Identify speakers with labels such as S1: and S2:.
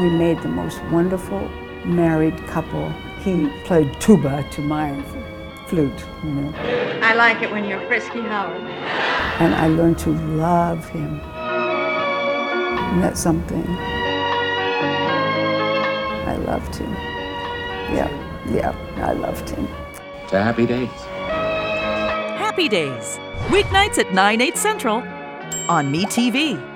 S1: We made the most wonderful married couple. He played tuba to my flute, you know.
S2: I like it when you're frisky, Howard.
S1: And I learned to love him. And that's something. I loved him. Yeah, yeah, I loved him.
S3: To happy days.
S4: Happy Days. Weeknights at 9, 8 central on MeTV.